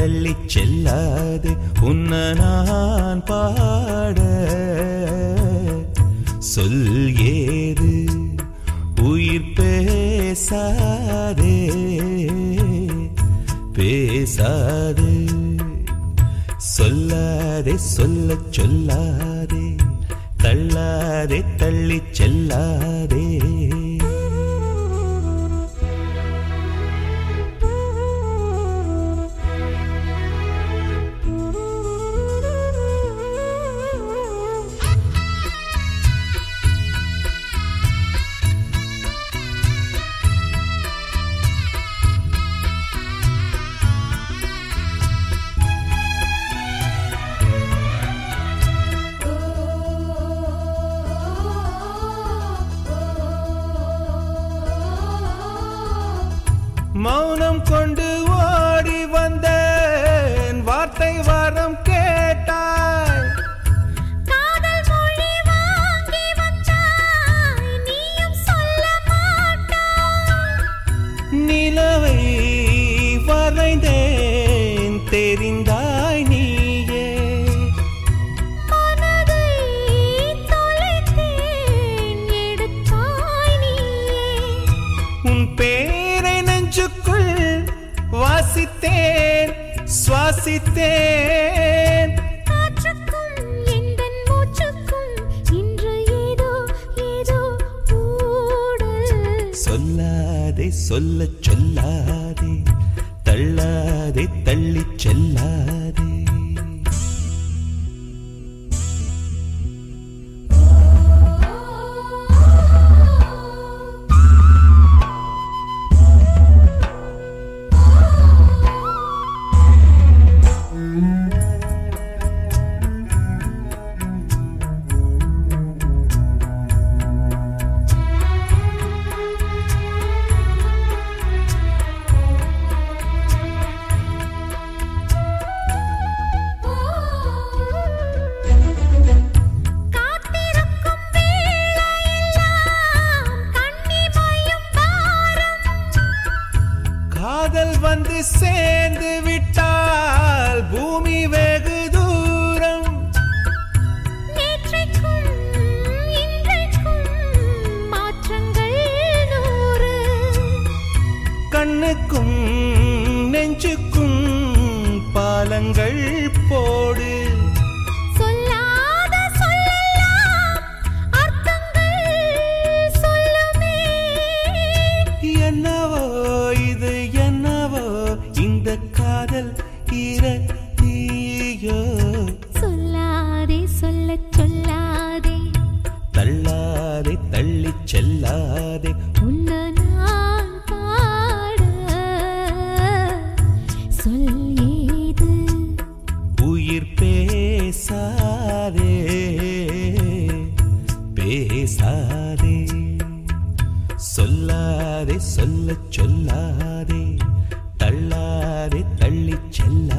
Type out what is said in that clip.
தள்ளி செல்லாது. உன்ன நான் பாட. சொல் ஏது? உயிர் பேசாதே. பேசாது. சொல்லாதே சொல்ல சொல்லாதே. தள்ளாதே தள்ளி செல்லாதே. மௌனம் கொண்டு ஓடி வந்தேன். வார்த்தை வரம் கேட்டாய். காதல் மொழி வாங்கி வந்தாய் நீயும் சொல்ல மாட்டாய். நிலவை வரைந்தேன். தெரிந்தாய் வாசித்தேன் சுவாசித்தேன். ஊடல். சொல்லாதே சொல்ல சொல்லாதே தள்ளாதே தள்ளி செல்லாதே. வந்து சேர்ந்து விட்டால் பூமி வெகு தூரம். கண்ணுக்கும் நெஞ்சுக்கும் பாலங்கள் போடு. காதல் தீரத்தீயோ சொல்லாதே சொல்லச் சொல்லாதே. தள்ளாதே தள்ளி செல்லாதே. உன்ன நான் பாட. சொல் ஏது? உயிர் பேசாதே. பேசாதே. சொல்லாதே சொல்ல சொல்லாதே. தள்ளாதே தள்ளி செல்லாதே